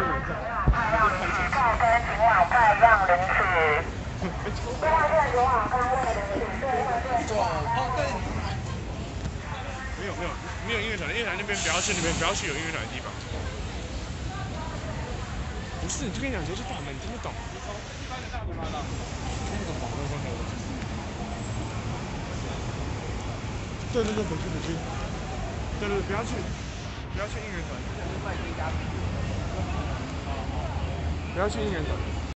没有没有没有音乐团，音乐团那边不要去那边，不要去有音乐团的地方。不是，你就跟你讲，这是大门，你听不懂。对对对，回去回去。对对，不要去，不要去音乐团。不要去医院等。